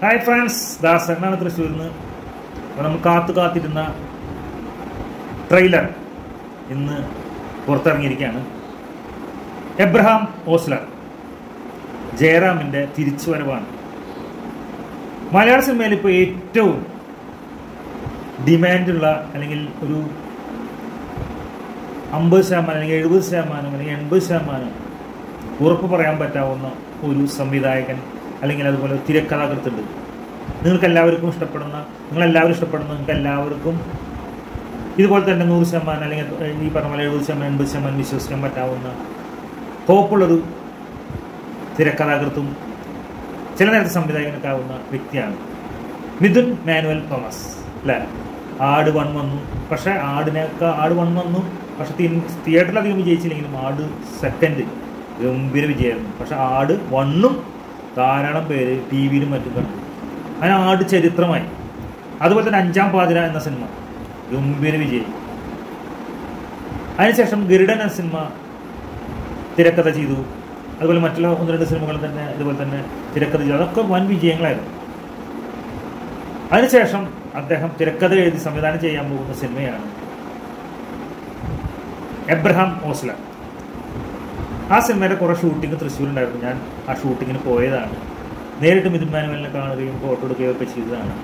Hi friends ദാസനാണ് തൃശ്ശൂരിൽ നിന്ന് അപ്പോൾ നമ്മൾ കാത്തു കാത്തിരുന്ന ട്രെയിലർ ഇന്ന് പുറത്തിറങ്ങിയിരിക്കുകയാണ്. എബ്രഹാം ഓസ്ലർ ജയറാമിന്റെ തിരിച്ചുവരവാണ്. മലയാള സിനിമയിൽ ഇപ്പോൾ ഏറ്റവും ഡിമാൻഡുള്ള അല്ലെങ്കിൽ ഒരു അമ്പത് ശതമാനം അല്ലെങ്കിൽ എഴുപത് ശതമാനം അല്ലെങ്കിൽ എൺപത് ശതമാനം ഉറപ്പ് പറയാൻ പറ്റാവുന്ന ഒരു സംവിധായകൻ അല്ലെങ്കിൽ അതുപോലെ തിരക്കഥാകൃത്തുണ്ട് നിങ്ങൾക്ക് എല്ലാവർക്കും ഇഷ്ടപ്പെടുന്ന നിങ്ങളെല്ലാവരും ഇഷ്ടപ്പെടുന്ന നിങ്ങൾക്ക് എല്ലാവർക്കും ഇതുപോലെ തന്നെ നൂറ് ശതമാനം അല്ലെങ്കിൽ ഈ പറഞ്ഞ പോലെ എഴുപത് ശതമാനം എൺപത് ശതമാനം വിശ്വസിക്കാൻ പറ്റാവുന്ന ഹോപ്പുള്ളൊരു തിരക്കഥാകൃത്തും ചില നേരത്തെ സംവിധായകനൊക്കെ ആവുന്ന വ്യക്തിയാണ് മിഥുൻ മാനുവൽ തോമസ് അല്ലേ? ആട് വൺ വന്നു. പക്ഷേ ആടിനൊക്കെ ആട് വൺ വന്നു. പക്ഷെ തിയേറ്ററിൽ അധികം വിജയിച്ചില്ലെങ്കിലും ആട് സെക്കൻഡ് ഗംഭീര വിജയമായിരുന്നു. പക്ഷെ ആട് വണ്ണും ധാരാളം പേര് ടി വിയിലും മറ്റും കണ്ടു. അങ്ങനെ ആട് ചരിത്രമായി. അതുപോലെ തന്നെ അഞ്ചാം പാതിര എന്ന സിനിമ. ഗംഭീര വിജയം. അതിനുശേഷം ഗരുഡൻ എന്ന സിനിമ തിരക്കഥ ചെയ്തു. അതുപോലെ മറ്റുള്ള ഒന്ന് രണ്ട് സിനിമകളും തന്നെ ഇതുപോലെ തന്നെ തിരക്കഥ ചെയ്തു. അതൊക്കെ വൻ വിജയങ്ങളായിരുന്നു. അതിനുശേഷം അദ്ദേഹം തിരക്കഥ എഴുതി സംവിധാനം ചെയ്യാൻ പോകുന്ന സിനിമയാണ് എബ്രഹാം ഓസ്ലർ ആ സിനിമയുടെ കുറേ ഷൂട്ടിംഗ് തൃശ്ശൂരുണ്ടായിരുന്നു ഞാൻ ആ ഷൂട്ടിങ്ങിന് പോയതാണ്. നേരിട്ട് മിഥുൻ മാനുവലിനെ കാണുകയും ഫോട്ടോ എടുക്കുകയും ഒക്കെ ചെയ്തതാണ്.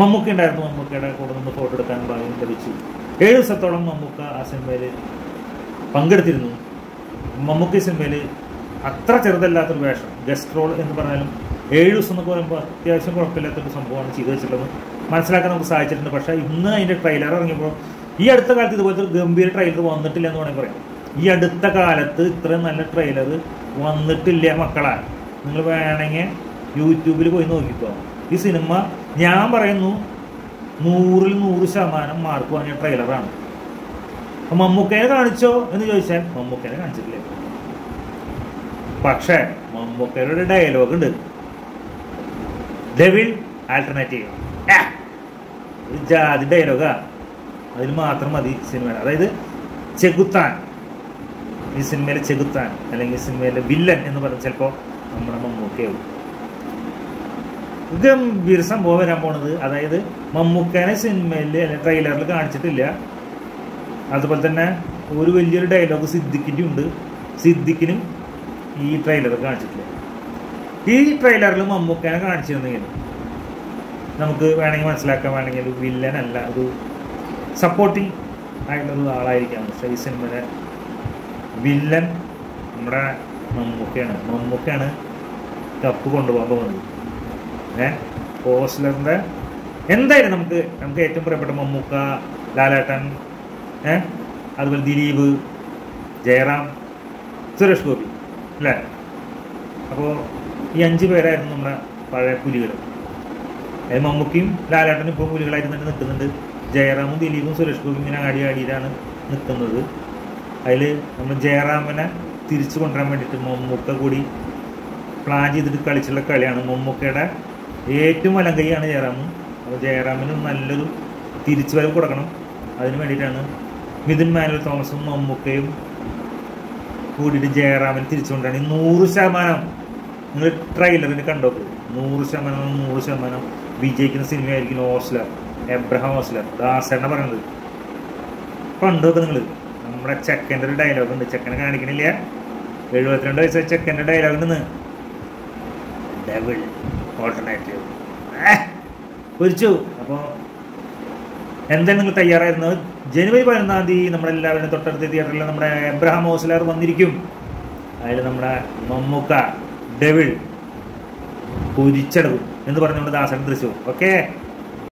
മമ്മൂക്ക ഉണ്ടായിരുന്നു. മമ്മൂക്കയുടെ കൂടെ നിന്ന് ഫോട്ടോ എടുക്കാൻ ഭാഗ്യം ലഭിച്ചു. ഏഴ് ദിവസത്തോളം മമ്മൂക്ക ആ സിനിമയിൽ പങ്കെടുത്തിരുന്നു. മമ്മൂക്ക സിനിമയിൽ അത്ര ചെറുതല്ലാത്തൊരു വേഷം ഗസ്റ്റ് റോൾ എന്ന് പറഞ്ഞാലും ഏഴ് ദിവസം എന്നൊക്കെ പറയുമ്പോൾ അത്യാവശ്യം കുഴപ്പമില്ലാത്തൊരു സംഭവമാണ് ചെയ്തു വെച്ചിട്ടുള്ളത്. മനസ്സിലാക്കാൻ നമുക്ക് സാധിച്ചിട്ടുണ്ട്. പക്ഷേ ഇന്ന് അതിന്റെ ട്രെയിലർ ഇറങ്ങിയപ്പോൾ ഈ അടുത്ത കാലത്ത് ഇതുപോലത്തെ ഗംഭീര ട്രെയിലർ വന്നിട്ടില്ല എന്ന് വേണമെങ്കിൽ പറയാം. ഈ അടുത്ത കാലത്ത് ഇത്രയും നല്ല ട്രെയിലർ വന്നിട്ടില്ല മക്കളെ. നിങ്ങൾ വേണമെങ്കിൽ യൂട്യൂബിൽ പോയി നോക്കിക്കോ. ഈ സിനിമ ഞാൻ പറയുന്നു നൂറിൽ നൂറ് ശതമാനം മാർക്ക് വാങ്ങിയ ട്രെയിലറാണ് മമ്മൂക്കനെ കാണിച്ചോ എന്ന് ചോദിച്ചാൽ മമ്മൂക്കേനെ കാണിച്ചിട്ടില്ല. പക്ഷേ മമ്മൂക്കയുടെ ഡയലോഗ് ഉണ്ട്. ഡെവിൽ ആൾട്ടർനേറ്റീവ് ഒരു ജാതി ഡയലോഗാ അതിന് മാത്രം മതി സിനിമ അതായത് ചെകുത്താൻ. ഈ സിനിമയിലെ ചെകുത്താൻ അല്ലെങ്കിൽ സിനിമയിലെ വില്ലൻ എന്ന് പറഞ്ഞാൽ ചിലപ്പോൾ നമ്മുടെ മമ്മൂക്കയാവും ഗംഭീര സംഭവം വരാൻ പോണത്. അതായത് മമ്മൂക്കനെ സിനിമയിൽ അല്ലെങ്കിൽ ട്രെയിലറിൽ കാണിച്ചിട്ടില്ല. അതുപോലെ തന്നെ ഒരു വലിയൊരു ഡയലോഗ് സിദ്ദിഖിന്റെ ഉണ്ട്. സിദ്ദിഖിനും ഈ ട്രെയിലർ കാണിച്ചിട്ടില്ല. ഈ ട്രെയിലറിൽ മമ്മൂക്കനെ കാണിച്ചിരുന്നെങ്കിൽ നമുക്ക് വേണമെങ്കിൽ മനസ്സിലാക്കാൻ വേണമെങ്കിൽ വില്ലനല്ല ഒരു സപ്പോർട്ടിങ് ആയിട്ടുള്ള ആളായിരിക്കാം പക്ഷേ ഈ സിനിമയുടെ വില്ലൻ നമ്മുടെ മമ്മൂക്കയാണ്. മമ്മൂക്കയാണ് കപ്പ് കൊണ്ടുപോകാൻ പോകുന്നത്. ഏ? ഹോസ്റ്റലറിന്റെ എന്തായാലും നമുക്ക് നമുക്ക് ഏറ്റവും പ്രിയപ്പെട്ട മമ്മൂക്ക ലാലേട്ടൻ ഏ? അതുപോലെ ദിലീപ് ജയറാം സുരേഷ് ഗോപി അല്ലേ? അപ്പോൾ ഈ അഞ്ച് പേരായിരുന്നു നമ്മുടെ പഴയ പുലികൾ. അതായത് മമ്മൂക്കിയും ലാലേട്ടനും ഇപ്പോൾ പുലികളായിട്ട് നിൽക്കുന്നുണ്ട്. ജയറാമും ദിലീപും സുരേഷ് ഗോപി ഇങ്ങനെ ആടി ആടിയിലാണ് നിൽക്കുന്നത്. അതിൽ നമ്മൾ ജയറാമിനെ തിരിച്ചു കൊണ്ടുവരാൻ വേണ്ടിയിട്ട് മമ്മൂക്ക കൂടി പ്ലാൻ ചെയ്തിട്ട് കളിച്ചുള്ള കളിയാണ്. മമ്മൂക്കയുടെ ഏറ്റവും വലം കൈയാണ് ജയറാം. അപ്പോൾ ജയറാമിന് നല്ലൊരു തിരിച്ചുവരവ് കൊടുക്കണം. അതിന് വേണ്ടിയിട്ടാണ് മിഥുൻ മാനുവൽ തോമസും മമ്മൂക്കയും കൂടിയിട്ട് ജയറാമിന് തിരിച്ചു കൊണ്ടാണ് ഈ നൂറ് ശതമാനം നിങ്ങൾ ട്രെയിലറിന് കണ്ടോക്ക് നൂറ് ശതമാനം നൂറ് ശതമാനം വിജയിക്കുന്ന സിനിമയായിരിക്കും ഓസ്ലർ എബ്രഹാം ഓസ്ലർ ദാസേണ്ണ പറയുന്നത് കണ്ടോക്ക് നിങ്ങൾ നമ്മുടെ ചെക്കന്റെ ഒരു ഡയലോഗ് ഉണ്ട്. ചെക്കനെ കാണിക്കണില്ല? എഴുപത്തിരണ്ട് വയസ്സ് ചെക്കന്റെ ഡയലോഗ് ഉണ്ടെന്ന്. ഡബിൾ ഓൾട്ടർനേറ്റീവ് കുരിച്ചു. അപ്പോൾ എന്തായാലും നിങ്ങൾ തയ്യാറായിരുന്നത് ജനുവരി പതിനൊന്നാം തീയതി നമ്മളെല്ലാവരും തൊട്ടടുത്ത തിയേറ്ററിൽ നമ്മുടെ എബ്രഹാം ഹോസ്ലാർ വന്നിരിക്കും. അതിൽ നമ്മുടെ മമ്മൂക്ക ഡെവിൾ കുരിച്ചെടുക്കും എന്ന് പറഞ്ഞുകൊണ്ട് ദാസൻ തൃശ്ശൂർ ഓക്കെ